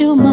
you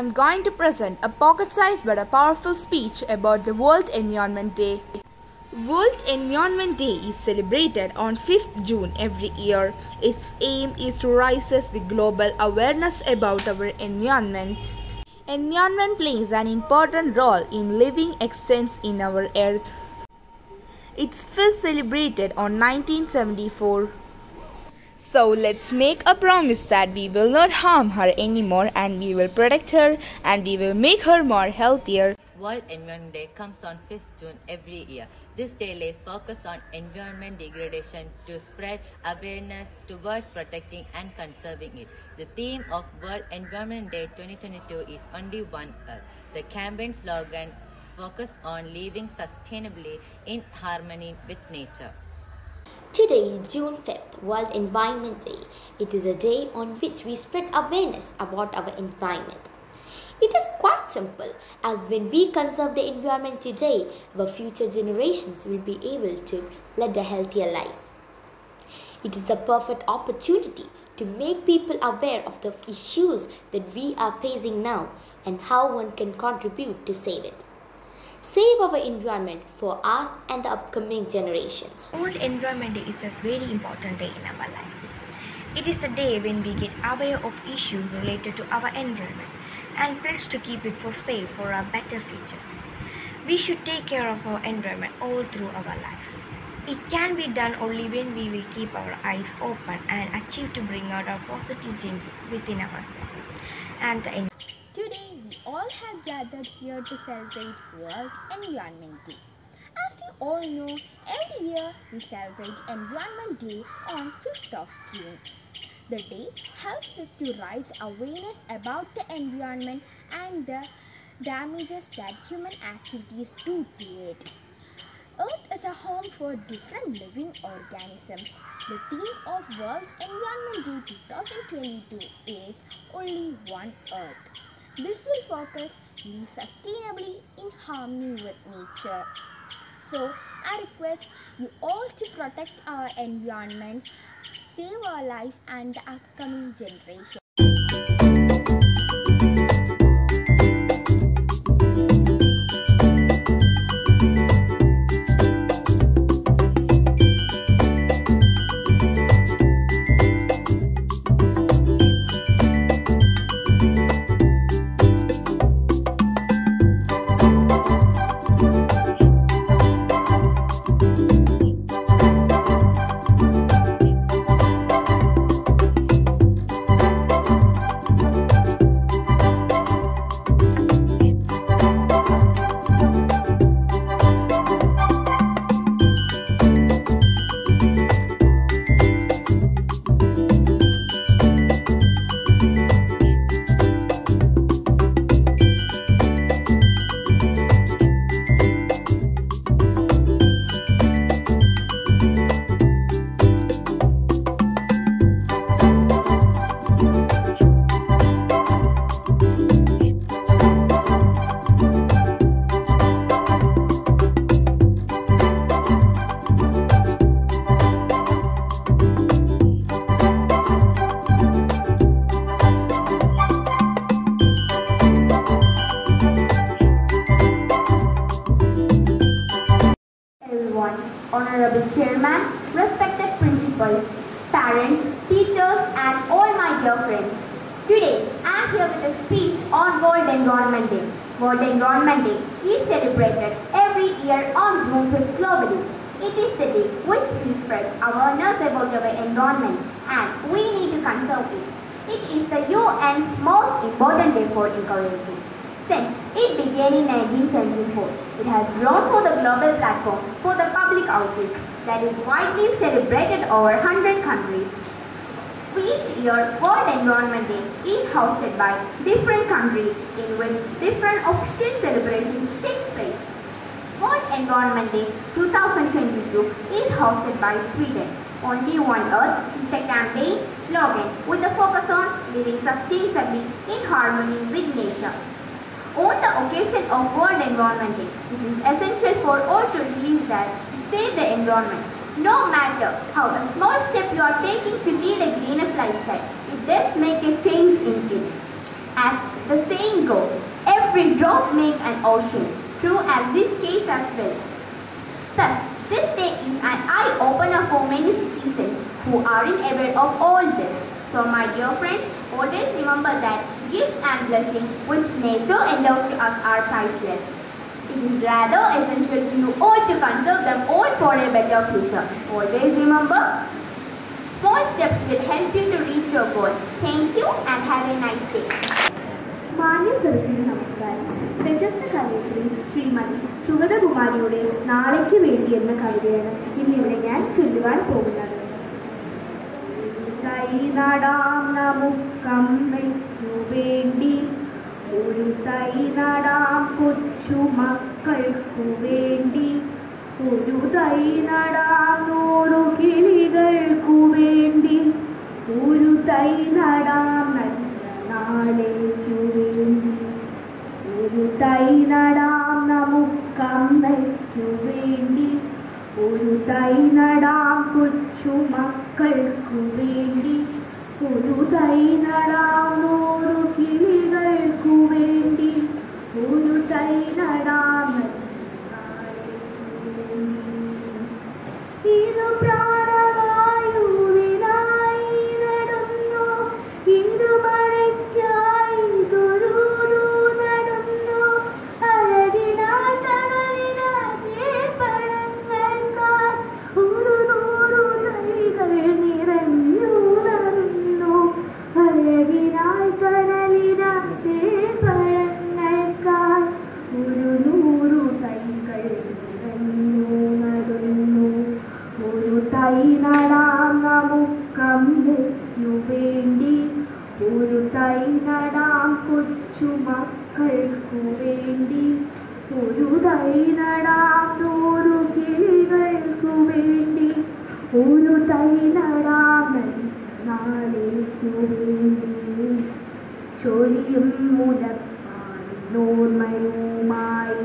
I'm going to present a pocket-sized but a powerful speech about the World Environment Day. World Environment Day is celebrated on 5th June every year. Its aim is to raise the global awareness about our environment. Environment plays an important role in living existence in our earth. It's first celebrated on 1974. So let's make a promise that we will not harm her anymore and we will protect her and we will make her more healthier. World Environment Day comes on 5th June every year. This day lays focus on environment degradation to spread awareness towards protecting and conserving it. The theme of World Environment Day 2022 is Only One Earth. The campaign slogan focuses on living sustainably in harmony with nature. Today, June 5th, World Environment Day. It is a day on which we spread awareness about our environment. It is quite simple, as when we conserve the environment today, our future generations will be able to lead a healthier life. It is a perfect opportunity to make people aware of the issues that we are facing now and how one can contribute to save it. Save our environment for us and the upcoming generations. World Environment Day is a very important day in our life. It is the day when we get aware of issues related to our environment and pledge to keep it for safe for a better future. We should take care of our environment all through our life. It can be done only when we will keep our eyes open and achieve to bring out our positive changes within ourselves and the environment. All have gathered here to celebrate World Environment Day. As you all know, every year we celebrate Environment Day on 5th of June. The day helps us to raise awareness about the environment and the damages that human activities do it. Earth is a home for different living organisms. The theme of World Environment Day 2022 is Only One Earth. This will focus live sustainably in harmony with nature. So, I request you all to protect our environment, save our life and the upcoming generation. June 5th globally. It is the day which we spread awareness about our environment and we need to conserve it. It is the UN's most important day for encouraging. Since it began in 1974, it has grown to the global platform for the public outreach that is widely celebrated over 100 countries. Each year, World Environment Day is hosted by different countries in which different official celebrations takes place. World Environment Day 2022 is hosted by Sweden. Only One Earth is the campaign slogan with a focus on living sustainably in harmony with nature. On the occasion of World Environment Day, it is essential for all to realize that to save the environment. No matter how a small step you are taking to lead a greenest lifestyle, it does make a change in it. As the saying goes, every drop makes an ocean, true as this case as well. Thus, this day is an eye-opener for many citizens who aren't aware of all this. So my dear friends, always remember that gifts and blessings which nature endows to us are priceless. It is rather essential to you all to conserve them all for a better future. Always remember, small steps will help you to reach your goal. Thank you and have a nice day. മാന്യ സദസ്സിന് നമസ്കാരം പ്രശസ്ത കവയിത്രി ശ്രീമതി സുഗതകുമാരിയുടെ നാളേക്ക് വേണ്ടി എന്ന കവിതയാണ് ഇന്നിവിടെ ഞാൻ ചൊല്ലുവാൻ പോകുന്നത്. തൈ നടാം നമുക്കമ്മയ്ക്കു വേണ്ടി ഒരു തൈ നടാം കൊച്ചു മക്കൾക്കു വേണ്ടി ഒരു തൈ നടാം നൂറു കിളികൾക്കു വേണ്ടി ഒരു തൈ നടാം നല്ല നാളേക്കു വേണ്ടി ഒരു തൈ നടാം നമുക്കമ്മയ്ക്കു വേണ്ടി ഒരു തൈ നടാം കൊച്ചു മക്കൾക്കു വേണ്ടി. ഒരു തൈ നടാം നൂറു കിളികൾക്കു വേണ്ടി. ഒരു തൈ നടാം ചൊരിയും മുലപ്പാലിനോർമ്മയുമായി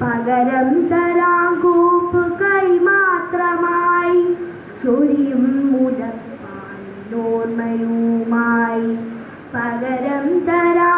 പകരം തരാം കൂപ്പ് കൈ മാത്രമായി. ചൊരിയും മുലപ്പാലിനോർമ്മയുമായി പകരം തരാം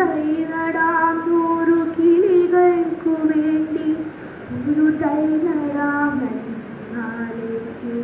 തൈനടാം നൂറു കിളികൾക്കു വേണ്ടി ഒരു തൈനടാം നാളേക്ക്